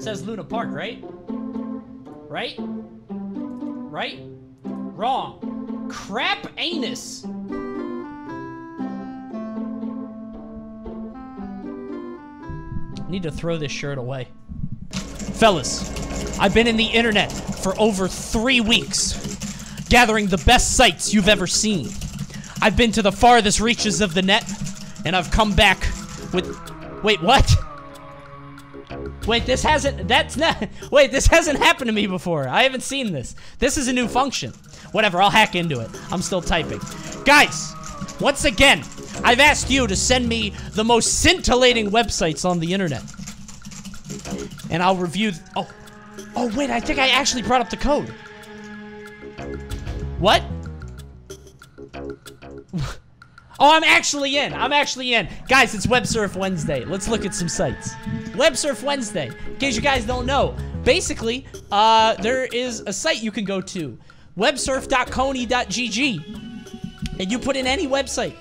says Luna Park, right? Right? Right? Wrong. Crap anus. Need to throw this shirt away. Fellas, I've been in the internet for over three weeks, gathering the best sites you've ever seen. I've been to the farthest reaches of the net, and I've come back with. Wait, what? Wait, this hasn't. That's not. Wait, this hasn't happened to me before. I haven't seen this. This is a new function. Whatever, I'll hack into it. I'm still typing. Guys, once again, I've asked you to send me the most scintillating websites on the internet. And I'll review. Oh. Oh, wait, I think I actually brought up the code. What? Oh, I'm actually in. I'm actually in. Guys, it's Web Surf Wednesday. Let's look at some sites. Web Surf Wednesday. In case you guys don't know, basically, uh, there is a site you can go to, websurf.coney.gg, and you put in any website,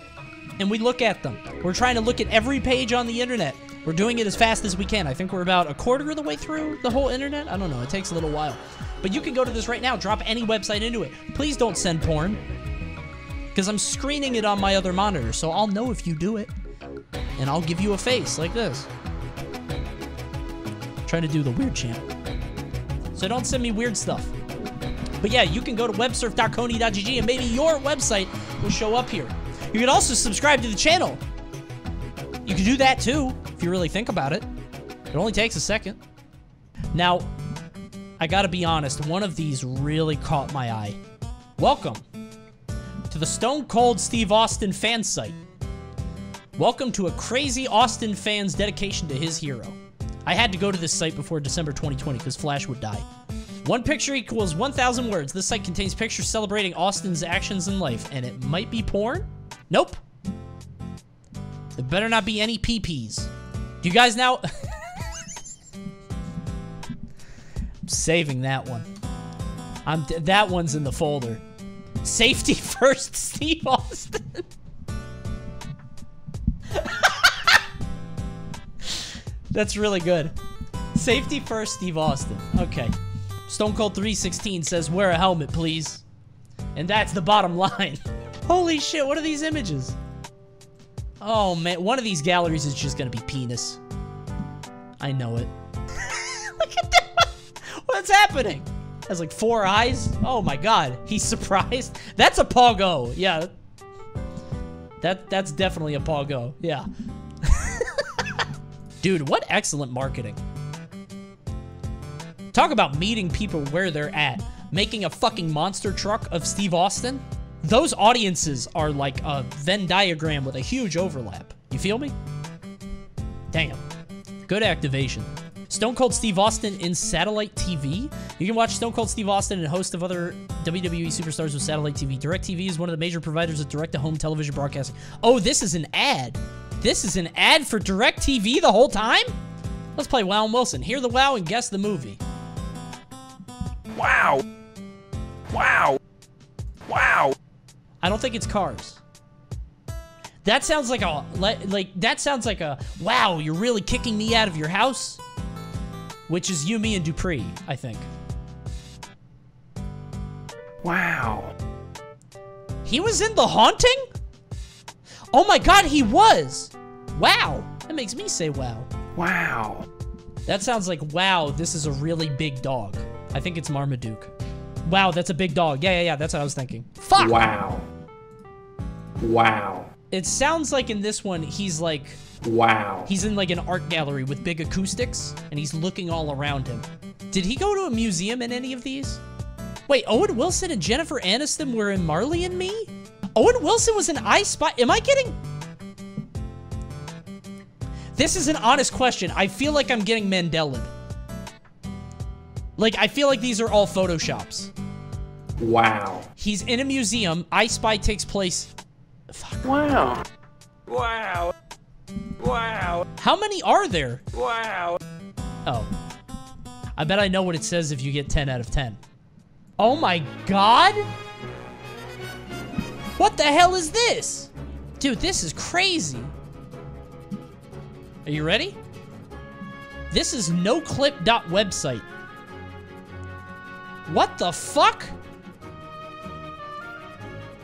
and we look at them. We're trying to look at every page on the internet. We're doing it as fast as we can. I think we're about a quarter of the way through the whole internet. I don't know. It takes a little while. But you can go to this right now. Drop any website into it. Please don't send porn because I'm screening it on my other monitor, so I'll know if you do it. And I'll give you a face like this. Trying to do the WeirdChamp. So don't send me weird stuff. But yeah, you can go to websurf.coney.gg and maybe your website will show up here. You can also subscribe to the channel. You can do that too, if you really think about it. It only takes a second. Now, I gotta be honest, one of these really caught my eye. Welcome to the Stone Cold Steve Austin fan site. Welcome to a crazy Austin fan's dedication to his hero. I had to go to this site before December 2020 because Flash would die. One picture equals 1,000 words. This site contains pictures celebrating Austin's actions in life, and it might be porn? Nope. There better not be any PPs. Do you guys now... I'm saving that one. I'm that one's in the folder. Safety first, Steve Austin. That's really good. Safety first, Steve Austin. Okay. Stone Cold 316 says, wear a helmet, please. And that's the bottom line. Holy shit, what are these images? Oh, man. One of these galleries is just gonna be penis. I know it. Look at that. What's happening? Has like four eyes. Oh my god. He's surprised. That's a Pogo. Yeah. That that's definitely a Pogo. Yeah. Dude, what excellent marketing. Talk about meeting people where they're at. Making a fucking monster truck of Steve Austin. Those audiences are like a Venn diagram with a huge overlap. You feel me? Damn. Good activation. Stone Cold Steve Austin in satellite TV. You can watch Stone Cold Steve Austin and a host of other WWE superstars with satellite TV. DirecTV is one of the major providers of direct-to-home television broadcasting. Oh, this is an ad. This is an ad for DirecTV the whole time? Let's play Wow and Wilson. Hear the wow and guess the movie. Wow. Wow. Wow. I don't think it's Cars. That sounds like a like that sounds like a wow, you're really kicking me out of your house? Which is you, me, and Dupree, I think. Wow. He was in The Haunting? Oh my god, he was! Wow. That makes me say wow. Wow. That sounds like, wow, this is a really big dog. I think it's Marmaduke. Wow, that's a big dog. Yeah, yeah, yeah, that's what I was thinking. Fuck! Wow. Wow. It sounds like in this one, he's like... Wow. He's in like an art gallery with big acoustics, and he's looking all around him. Did he go to a museum in any of these? Wait, Owen Wilson and Jennifer Aniston were in Marley and Me? Owen Wilson was in I Spy. Am I getting... This is an honest question. I feel like I'm getting Mandela. Like, I feel like these are all Photoshops. Wow. He's in a museum. I Spy takes place... Fuck. Wow. Wow. Wow. How many are there? Wow. Oh. I bet I know what it says if you get 10 out of 10. Oh my god? What the hell is this? Dude, this is crazy. Are you ready? This is noclip.website. What the fuck?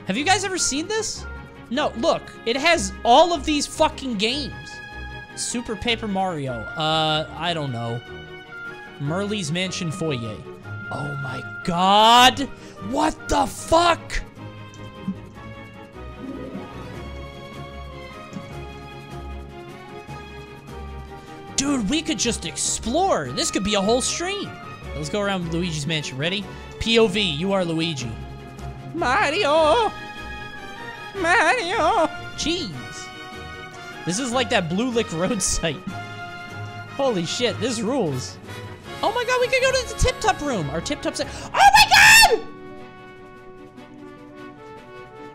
Have you guys ever seen this? No, look. It has all of these fucking games. Super Paper Mario. Uh, I don't know. Merle's Mansion Foyer. Oh my god! What the fuck? Dude, we could just explore. This could be a whole stream. Let's go around Luigi's Mansion. Ready? POV, you are Luigi. Mario! Mario! Jeez. This is like that Blue Lick Road site. Holy shit, this rules. Oh my god, we could go to the Tip Top room. Our Tip Top site. Oh my god!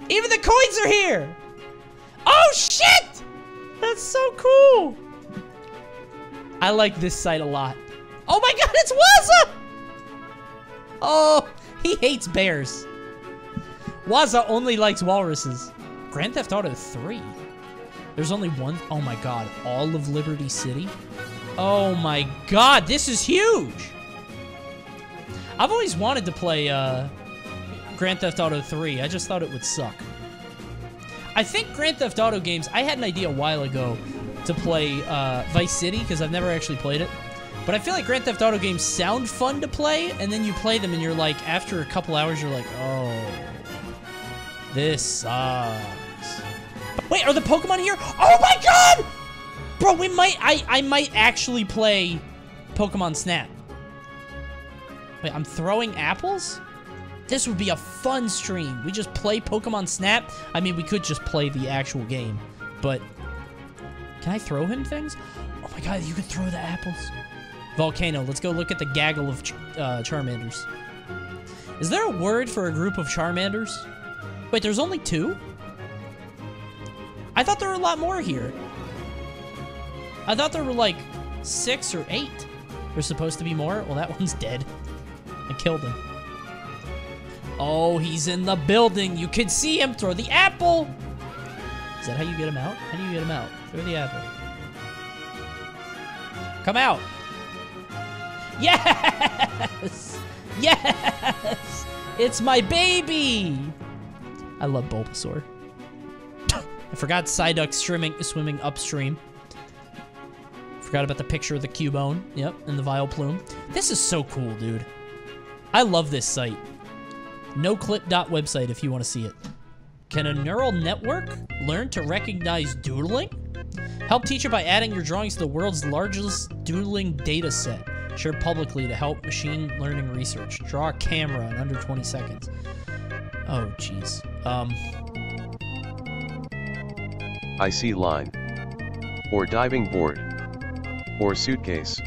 Even the coins are here! Oh shit! That's so cool! I like this site a lot. Oh my god, it's Waza! Oh, he hates bears. Waza only likes walruses. Grand Theft Auto 3. There's only one. Oh my god, all of Liberty City? Oh my god, this is huge! I've always wanted to play uh, Grand Theft Auto 3. I just thought it would suck. I think Grand Theft Auto games, I had an idea a while ago to play uh, Vice City because I've never actually played it. But I feel like Grand Theft Auto games sound fun to play, and then you play them and you're like, after a couple hours, you're like, oh, this sucks. Wait, are the Pokemon here? Oh my god! Bro, we might, I, I might actually play Pokemon Snap. Wait, I'm throwing apples? This would be a fun stream. We just play Pokemon Snap. I mean, we could just play the actual game, but can I throw him things? Oh my god, you can throw the apples. Volcano, let's go look at the gaggle of ch uh, Charmanders. Is there a word for a group of Charmanders? Wait, there's only two? I thought there were a lot more here. I thought there were like six or eight. There's supposed to be more? Well, that one's dead. I killed him. Oh, he's in the building. You can see him throw the apple. Is that how you get him out? How do you get him out? Throw the apple. Come out. Yes! Yes! It's my baby! I love Bulbasaur. I forgot Psyduck swimming, swimming upstream. Forgot about the picture of the Cubone. Yep, and the Vileplume. This is so cool, dude. I love this site. NoClip.website if you want to see it. Can a neural network learn to recognize doodling? Help teacher by adding your drawings to the world's largest doodling data set. Shared publicly to help machine learning research. Draw a camera in under 20 seconds. Oh, jeez. Um, I see line. Or diving board. Or suitcase.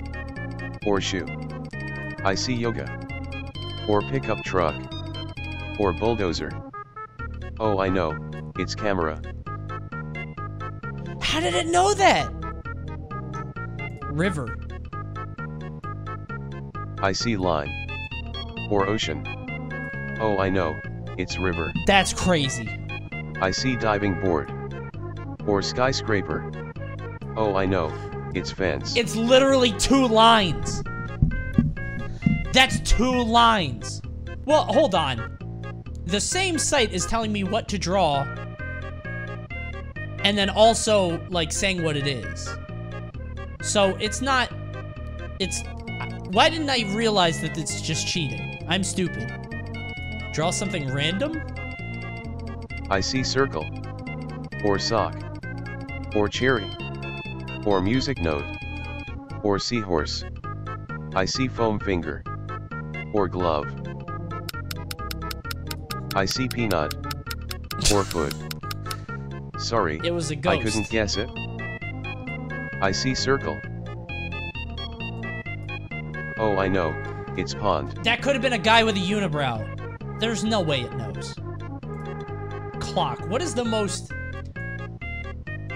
Or shoe. I see yoga. Or pickup truck. Or bulldozer. Oh I know, it's camera. How did it know that? River. I see line. Or ocean. Oh I know, it's river. That's crazy. I see diving board. Or skyscraper. Oh I know, it's fence. It's literally two lines. That's two lines. Well, hold on. The same site is telling me what to draw and then also like saying what it is. So it's not it's why didn't I realize that it's just cheating? I'm stupid. Draw something random? I see circle. Or sock. Or cherry. Or music note. Or seahorse. I see foam finger. Or glove. I see peanut. Or foot. Sorry, It was a ghost. I couldn't guess it. I see circle. Oh I know, it's pond. That could have been a guy with a unibrow. There's no way it knows. Clock. What is the most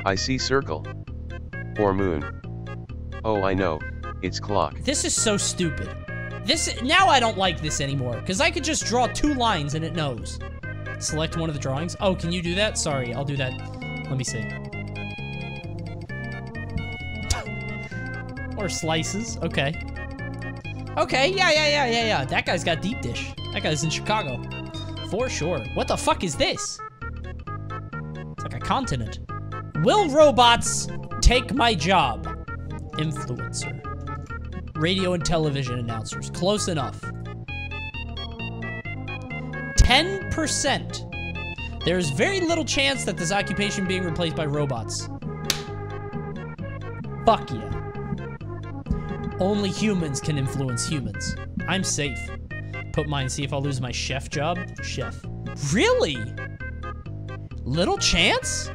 I see circle. Or moon. Oh I know, it's clock. This is so stupid. This now I don't like this anymore because I could just draw two lines and it knows. Select one of the drawings. Oh, can you do that? Sorry, I'll do that. Let me see. or slices. Okay. Okay, yeah, yeah, yeah, yeah, yeah. That guy's got deep dish. That guy's in Chicago. For sure. What the fuck is this? It's like a continent. Will robots take my job? Influencer. Radio and television announcers. Close enough. 10%. There's very little chance that this occupation being replaced by robots. Fuck yeah. Only humans can influence humans. I'm safe. Put mine, see if I'll lose my chef job. Chef. Really? Little chance?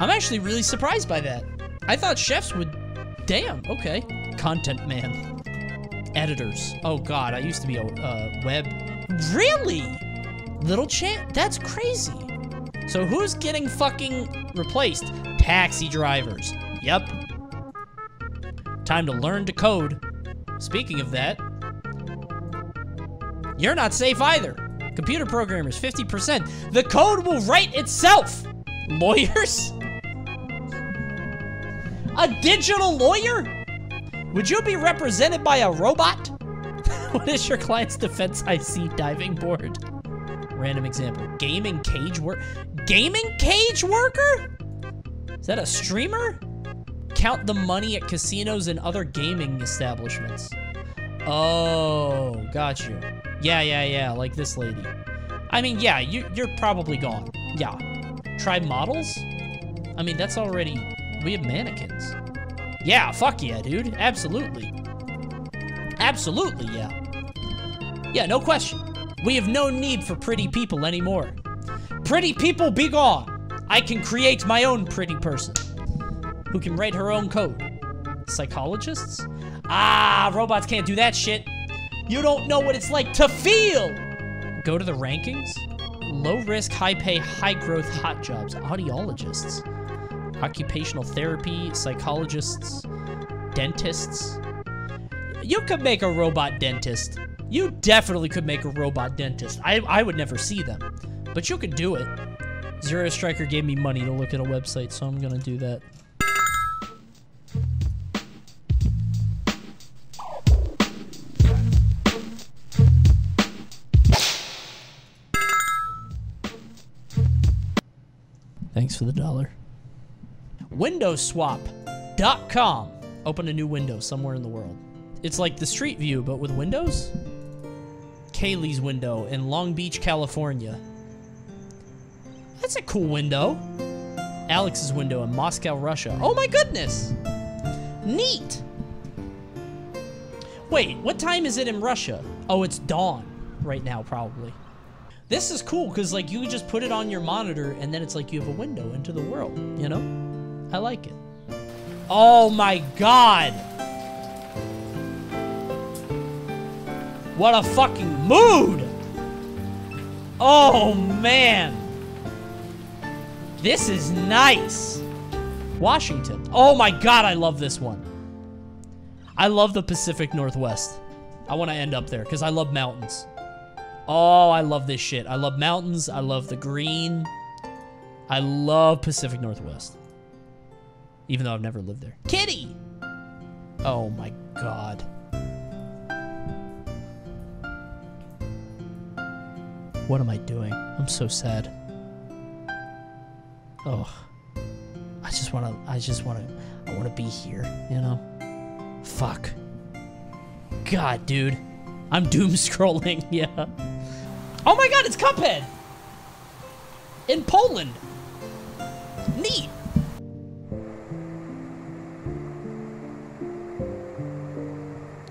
I'm actually really surprised by that. I thought chefs would... Damn, okay. Content man. Editors. Oh god, I used to be a uh, web... Really? Little chance? That's crazy. So who's getting fucking replaced? Taxi drivers. Yep. Time to learn to code. Speaking of that, you're not safe either. Computer programmers, 50%. The code will write itself. Lawyers? A digital lawyer? Would you be represented by a robot? what is your client's defense IC diving board? Random example. Gaming cage work. Gaming cage worker? Is that a streamer? Count the money at casinos and other gaming establishments. Oh, got you. Yeah, yeah, yeah, like this lady. I mean, yeah, you, you're probably gone. Yeah. Try models? I mean, that's already... We have mannequins. Yeah, fuck yeah, dude. Absolutely. Absolutely, yeah. Yeah, no question. We have no need for pretty people anymore. Pretty people be gone. I can create my own pretty person who can write her own code. Psychologists? Ah, robots can't do that shit. You don't know what it's like to feel. Go to the rankings. Low risk, high pay, high growth, hot jobs. Audiologists. Occupational therapy, psychologists, dentists. You could make a robot dentist. You definitely could make a robot dentist. I, I would never see them, but you could do it. Zero Striker gave me money to look at a website, so I'm gonna do that. Thanks for the dollar. Windowswap.com. Open a new window somewhere in the world. It's like the Street View, but with windows? Kaylee's window in Long Beach, California. That's a cool window. Alex's window in Moscow, Russia. Oh my goodness! Neat! Wait, what time is it in Russia? Oh, it's dawn right now, probably. This is cool, because, like, you just put it on your monitor, and then it's like you have a window into the world, you know? I like it. Oh my god! What a fucking mood! Oh, man! This is nice! Washington. Oh my god, I love this one. I love the Pacific Northwest. I want to end up there, because I love mountains. Oh, I love this shit. I love mountains. I love the green. I love Pacific Northwest. Even though I've never lived there. Kitty! Oh my god. What am I doing? I'm so sad. Oh. I just wanna, I just wanna, I wanna be here, you know? Fuck. God, dude. I'm doom scrolling, yeah. Oh my god, it's Cuphead! In Poland. Neat.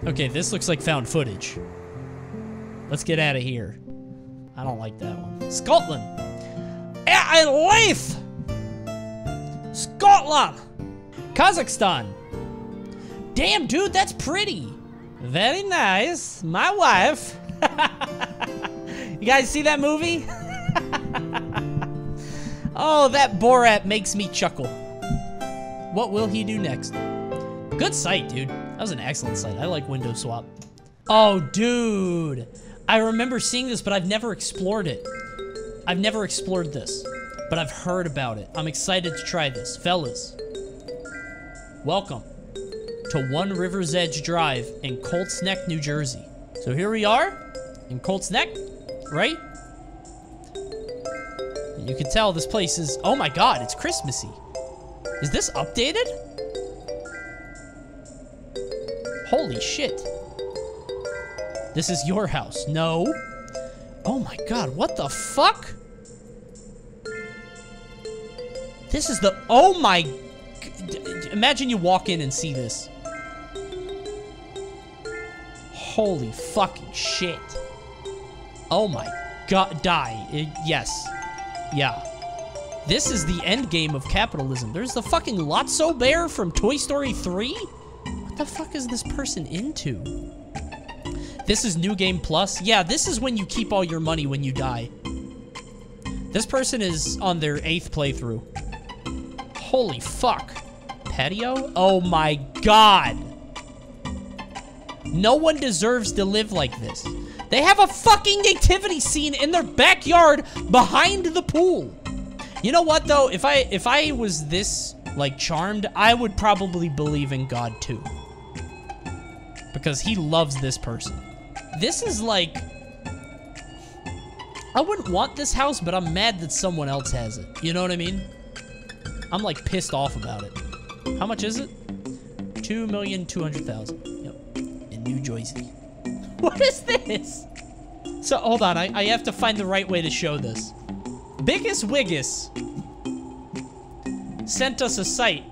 Okay, this looks like found footage. Let's get out of here. I don't like that one. Scotland. At length! Scotland! Kazakhstan. Damn, dude, that's pretty. Very nice. My wife. you guys see that movie? oh, that Borat makes me chuckle. What will he do next? Good site, dude. That was an excellent site. I like Window Swap. Oh, dude. I remember seeing this, but I've never explored it. I've never explored this, but I've heard about it. I'm excited to try this. Fellas. Welcome to One River's Edge Drive in Colts Neck, New Jersey. So here we are in Colts Neck, right? You can tell this place is, oh my god, it's Christmassy. Is this updated? Holy shit. This is your house. No. Oh my god, what the fuck? This is the, oh my, imagine you walk in and see this. Holy fucking shit. Oh my god, die. Uh, yes. Yeah. This is the end game of capitalism. There's the fucking Lotso bear from Toy Story 3? What the fuck is this person into? This is New Game Plus? Yeah, this is when you keep all your money when you die. This person is on their eighth playthrough. Holy fuck. Patio? Oh my god. No one deserves to live like this. They have a fucking nativity scene in their backyard behind the pool. You know what though? If I if I was this like charmed, I would probably believe in God too. Because he loves this person. This is like I wouldn't want this house, but I'm mad that someone else has it. You know what I mean? I'm like pissed off about it. How much is it? Two million two hundred thousand. Yep. In New Jersey. What is this? So hold on, I, I have to find the right way to show this. Biggest Wiggus sent us a site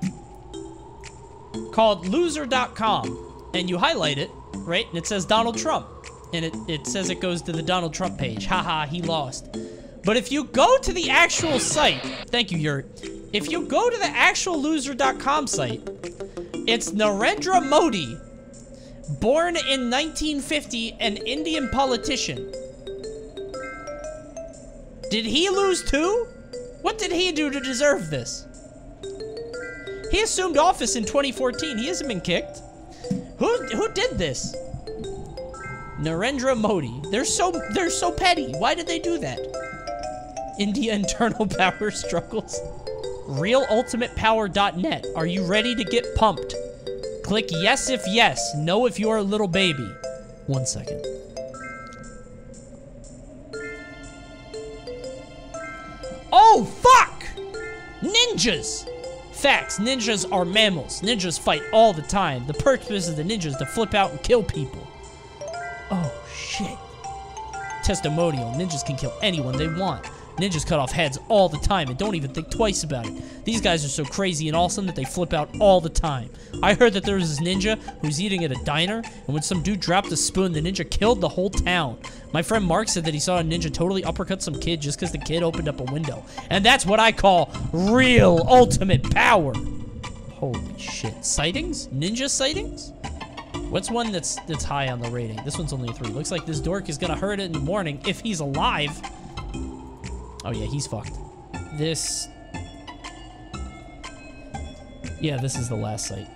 called loser.com and you highlight it, right? And it says Donald Trump. And it, it says it goes to the Donald Trump page. Haha, he lost. But if you go to the actual site, thank you, Yurt. If you go to the actual loser.com site, it's Narendra Modi, born in 1950, an Indian politician. Did he lose too? What did he do to deserve this? He assumed office in 2014. He hasn't been kicked. Who who did this? Narendra Modi. They're so they're so petty. Why did they do that? India internal power struggles. RealUltimatePower.net. Are you ready to get pumped? Click yes if yes, no if you're a little baby. One second. Oh, fuck! Ninjas! Facts, ninjas are mammals. Ninjas fight all the time. The purpose of the ninjas is to flip out and kill people. Oh, shit. Testimonial. Ninjas can kill anyone they want. Ninjas cut off heads all the time and don't even think twice about it. These guys are so crazy and awesome that they flip out all the time. I heard that there was this ninja who was eating at a diner, and when some dude dropped a spoon, the ninja killed the whole town. My friend Mark said that he saw a ninja totally uppercut some kid just because the kid opened up a window. And that's what I call real ultimate power. Holy shit. Sightings? Ninja sightings? What's one that's that's high on the rating? This one's only a three. Looks like this dork is gonna hurt it in the morning if he's alive. Oh yeah, he's fucked. This... Yeah, this is the last site.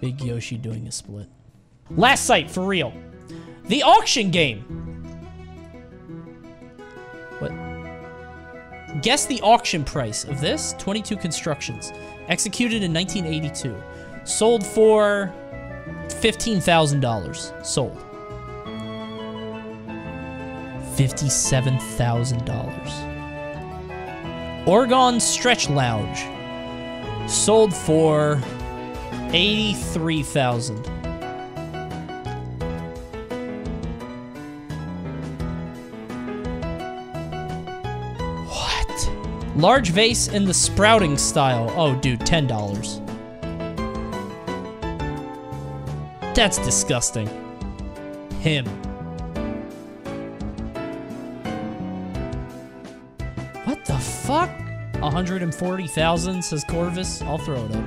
Big Yoshi doing a split. Last site, for real. The auction game. What? Guess the auction price of this 22 constructions. Executed in 1982. Sold for $15,000. Sold. $57,000. Oregon Stretch Lounge. Sold for 83,000. Large vase in the sprouting style. Oh, dude, $10. That's disgusting. Him. What the fuck? 140,000 says Corvus. I'll throw it up.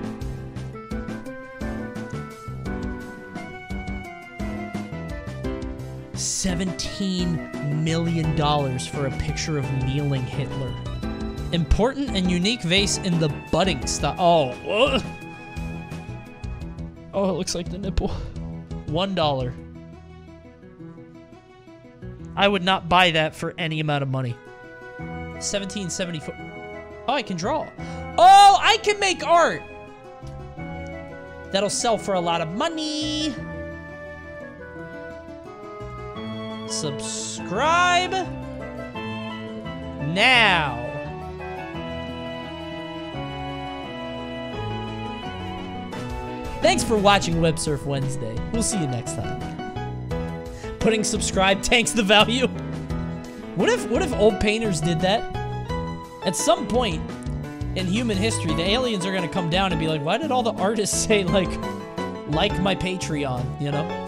$17 million for a picture of kneeling Hitler. Important and unique vase in the budding style. Oh, oh, it looks like the nipple. One dollar. I would not buy that for any amount of money. 1774. Oh, I can draw. Oh, I can make art. That'll sell for a lot of money. Subscribe now. Thanks for watching Web Surf Wednesday. We'll see you next time. Putting subscribe tanks the value. What if what if old painters did that? At some point in human history, the aliens are gonna come down and be like, why did all the artists say like like my Patreon, you know?